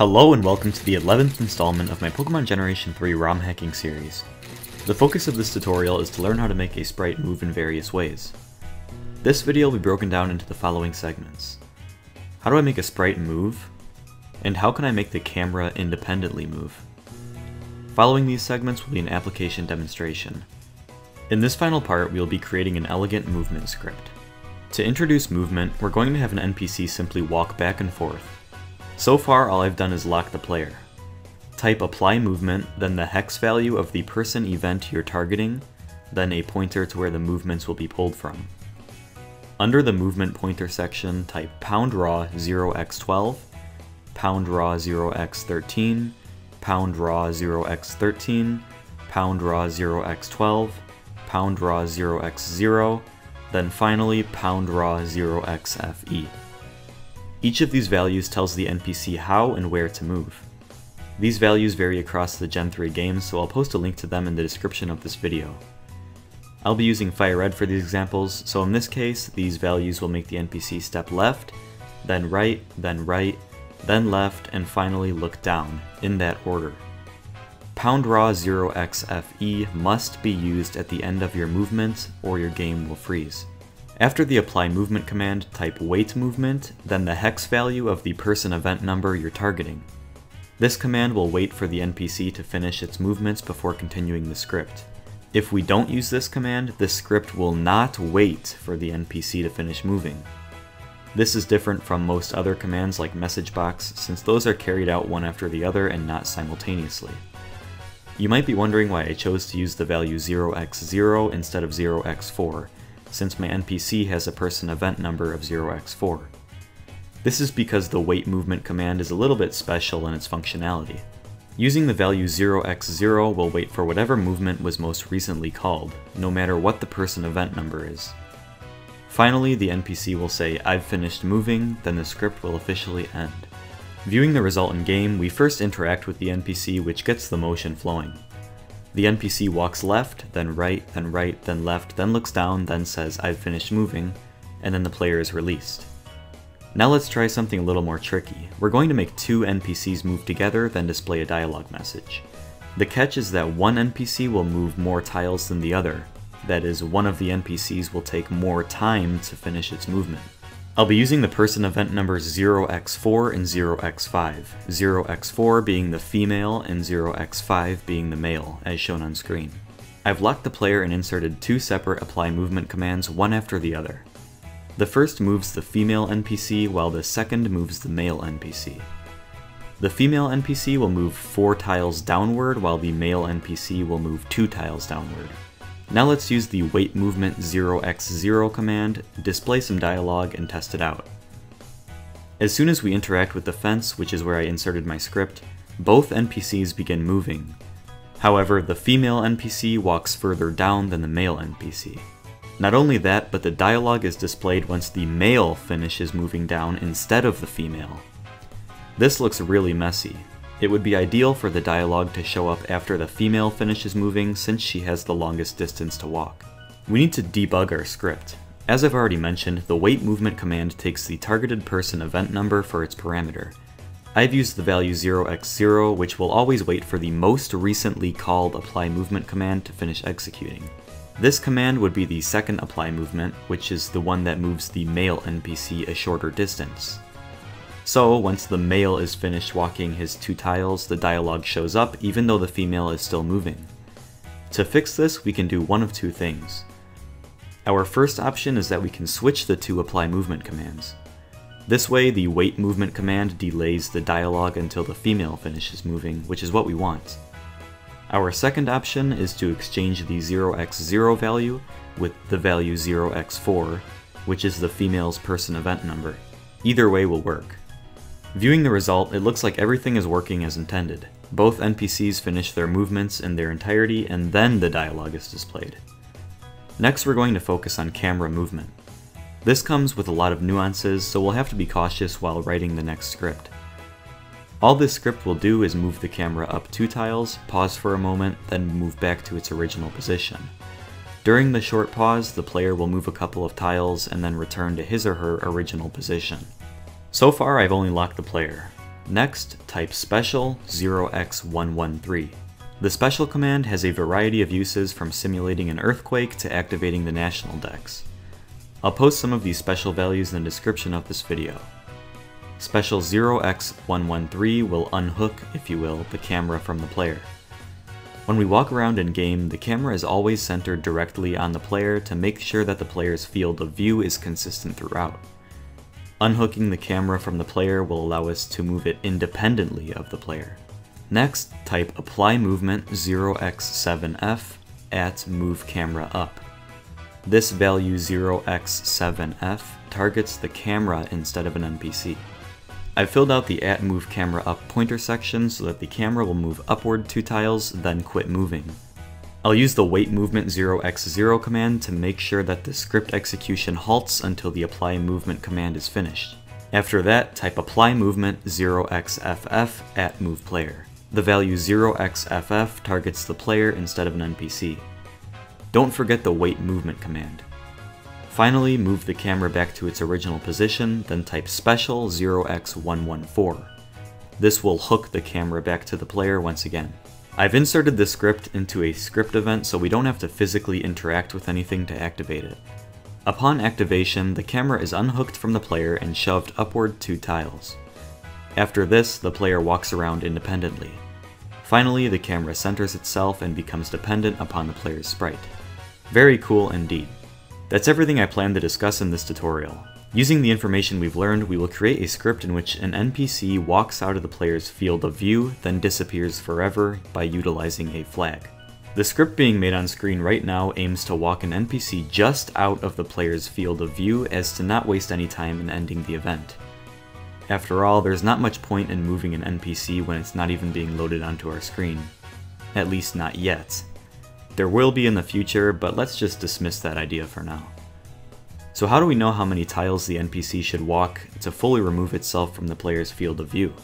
Hello and welcome to the 11th installment of my Pokemon Generation 3 ROM hacking series. The focus of this tutorial is to learn how to make a sprite move in various ways. This video will be broken down into the following segments. How do I make a sprite move? And how can I make the camera independently move? Following these segments will be an application demonstration. In this final part, we will be creating an elegant movement script. To introduce movement, we're going to have an NPC simply walk back and forth. So far, all I've done is lock the player. Type apply movement, then the hex value of the person event you're targeting, then a pointer to where the movements will be pulled from. Under the movement pointer section, type pound raw 0x12, pound raw 0x13, pound raw 0x13, pound raw 0x12, pound raw 0x0, then finally pound raw 0xfe. Each of these values tells the NPC how and where to move. These values vary across the Gen 3 games, so I'll post a link to them in the description of this video. I'll be using Fire Red for these examples, so in this case, these values will make the NPC step left, then right, then right, then left, and finally look down, in that order. Pound Raw 0xfe must be used at the end of your movement, or your game will freeze. After the apply movement command, type wait movement, then the hex value of the person event number you're targeting. This command will wait for the NPC to finish its movements before continuing the script. If we don't use this command, the script will not wait for the NPC to finish moving. This is different from most other commands like message box, since those are carried out one after the other and not simultaneously. You might be wondering why I chose to use the value 0x0 instead of 0x4, since my NPC has a person event number of 0x4. This is because the wait movement command is a little bit special in its functionality. Using the value 0x0 will wait for whatever movement was most recently called, no matter what the person event number is. Finally, the NPC will say, I've finished moving, then the script will officially end. Viewing the result in game, we first interact with the NPC which gets the motion flowing. The NPC walks left, then right, then right, then left, then looks down, then says, I've finished moving, and then the player is released. Now let's try something a little more tricky. We're going to make two NPCs move together, then display a dialogue message. The catch is that one NPC will move more tiles than the other. That is, one of the NPCs will take more time to finish its movement. I'll be using the person event numbers 0x4 and 0x5, 0x4 being the female and 0x5 being the male, as shown on screen. I've locked the player and inserted two separate apply movement commands one after the other. The first moves the female NPC while the second moves the male NPC. The female NPC will move 4 tiles downward while the male NPC will move 2 tiles downward. Now let's use the wait movement 0x0 command, display some dialogue, and test it out. As soon as we interact with the fence, which is where I inserted my script, both NPCs begin moving. However, the female NPC walks further down than the male NPC. Not only that, but the dialogue is displayed once the male finishes moving down instead of the female. This looks really messy. It would be ideal for the dialogue to show up after the female finishes moving since she has the longest distance to walk. We need to debug our script. As I've already mentioned, the wait movement command takes the targeted person event number for its parameter. I've used the value 0x0, which will always wait for the most recently called apply movement command to finish executing. This command would be the second apply movement, which is the one that moves the male NPC a shorter distance. So, once the male is finished walking his two tiles, the dialogue shows up even though the female is still moving. To fix this, we can do one of two things. Our first option is that we can switch the two apply movement commands. This way, the wait movement command delays the dialogue until the female finishes moving, which is what we want. Our second option is to exchange the 0x0 value with the value 0x4, which is the female's person event number. Either way will work. Viewing the result, it looks like everything is working as intended. Both NPCs finish their movements in their entirety and then the dialogue is displayed. Next we're going to focus on camera movement. This comes with a lot of nuances, so we'll have to be cautious while writing the next script. All this script will do is move the camera up two tiles, pause for a moment, then move back to its original position. During the short pause, the player will move a couple of tiles and then return to his or her original position. So far I've only locked the player. Next, type special 0x113. The special command has a variety of uses from simulating an earthquake to activating the national dex. I'll post some of these special values in the description of this video. Special 0x113 will unhook, if you will, the camera from the player. When we walk around in game, the camera is always centered directly on the player to make sure that the player's field of view is consistent throughout. Unhooking the camera from the player will allow us to move it independently of the player. Next, type apply movement 0x7f at move camera up. This value 0x7f targets the camera instead of an NPC. I've filled out the at move camera up pointer section so that the camera will move upward two tiles, then quit moving. I'll use the wait movement 0x0 command to make sure that the script execution halts until the apply movement command is finished. After that, type apply movement 0xff at move player. The value 0xff targets the player instead of an NPC. Don't forget the wait movement command. Finally, move the camera back to its original position, then type special 0x114. This will hook the camera back to the player once again. I've inserted the script into a script event so we don't have to physically interact with anything to activate it. Upon activation, the camera is unhooked from the player and shoved upward two tiles. After this, the player walks around independently. Finally, the camera centers itself and becomes dependent upon the player's sprite. Very cool indeed. That's everything I plan to discuss in this tutorial. Using the information we've learned, we will create a script in which an NPC walks out of the player's field of view, then disappears forever by utilizing a flag. The script being made on screen right now aims to walk an NPC just out of the player's field of view as to not waste any time in ending the event. After all, there's not much point in moving an NPC when it's not even being loaded onto our screen. At least not yet. There will be in the future, but let's just dismiss that idea for now. So how do we know how many tiles the NPC should walk to fully remove itself from the player's field of view?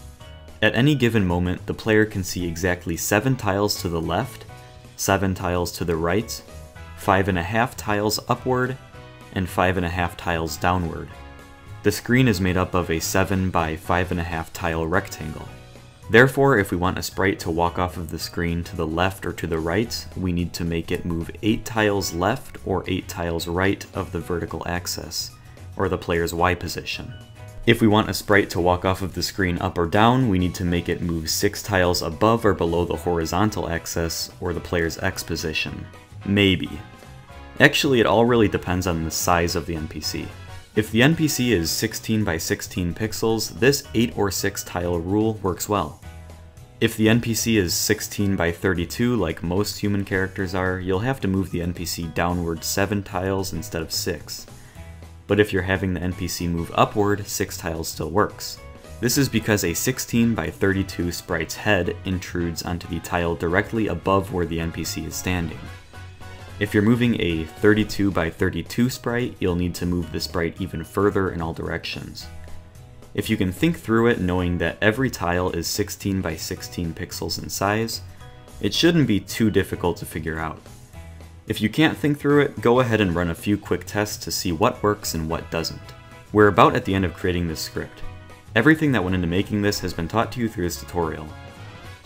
At any given moment, the player can see exactly 7 tiles to the left, 7 tiles to the right, 5.5 tiles upward, and 5.5 tiles downward. The screen is made up of a 7 by 5.5 tile rectangle. Therefore, if we want a sprite to walk off of the screen to the left or to the right, we need to make it move 8 tiles left or 8 tiles right of the vertical axis, or the player's Y position. If we want a sprite to walk off of the screen up or down, we need to make it move 6 tiles above or below the horizontal axis, or the player's X position. Maybe. Actually, it all really depends on the size of the NPC. If the NPC is 16 by 16 pixels, this 8 or 6 tile rule works well. If the NPC is 16 by 32 like most human characters are, you'll have to move the NPC downward 7 tiles instead of 6. But if you're having the NPC move upward, 6 tiles still works. This is because a 16 by 32 sprite's head intrudes onto the tile directly above where the NPC is standing. If you're moving a 32 by 32 sprite, you'll need to move the sprite even further in all directions. If you can think through it knowing that every tile is 16 by 16 pixels in size, it shouldn't be too difficult to figure out. If you can't think through it, go ahead and run a few quick tests to see what works and what doesn't. We're about at the end of creating this script. Everything that went into making this has been taught to you through this tutorial,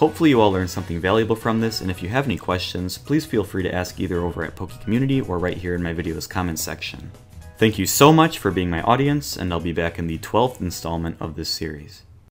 Hopefully you all learned something valuable from this, and if you have any questions, please feel free to ask either over at PokeCommunity or right here in my video's comments section. Thank you so much for being my audience, and I'll be back in the 12th installment of this series.